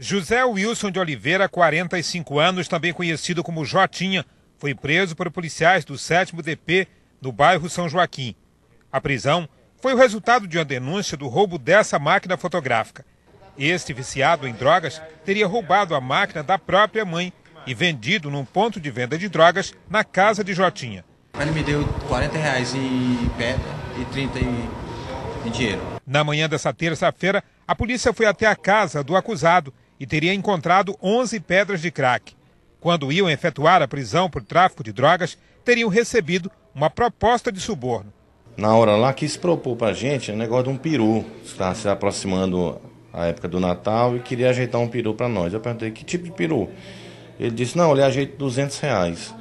José Wilson de Oliveira, 45 anos, também conhecido como Jotinha, foi preso por policiais do 7 DP no bairro São Joaquim. A prisão foi o resultado de uma denúncia do roubo dessa máquina fotográfica. Este viciado em drogas teria roubado a máquina da própria mãe e vendido num ponto de venda de drogas na casa de Jotinha. Ele me deu 40 reais em pedra e 30 em, em dinheiro. Na manhã dessa terça-feira, a polícia foi até a casa do acusado e teria encontrado 11 pedras de crack. Quando iam efetuar a prisão por tráfico de drogas, teriam recebido uma proposta de suborno. Na hora lá, quis propor para a gente um negócio de um peru. Está se aproximando a época do Natal e queria ajeitar um peru para nós. Eu perguntei, que tipo de peru? Ele disse, não, ele ajeita 200 reais.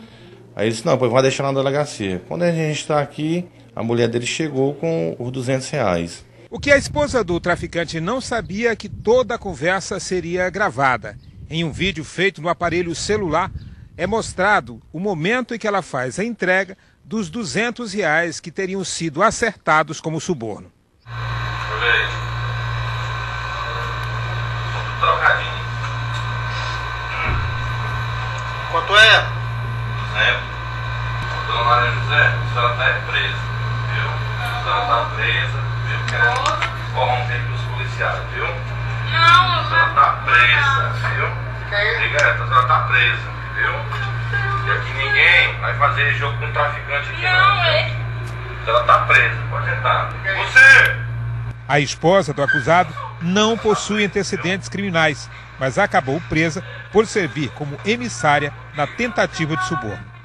Aí ele disse, não, pois vai deixar na delegacia. Quando a gente está aqui, a mulher dele chegou com os 200 reais. O que a esposa do traficante não sabia é que toda a conversa seria gravada. Em um vídeo feito no aparelho celular, é mostrado o momento em que ela faz a entrega dos 200 reais que teriam sido acertados como suborno. Trocadinho. Quanto é? É. Dona Maria José, a senhora está presa, viu? A senhora está presa corromper os policiais, viu? Não, A senhora tá presa, viu? Liga essa, a senhora tá presa, viu? E aqui ninguém vai fazer jogo com traficante aqui, não. não, é. A senhora tá presa, pode entrar. Você! A esposa do acusado não possui antecedentes criminais, mas acabou presa por servir como emissária na tentativa de suborno.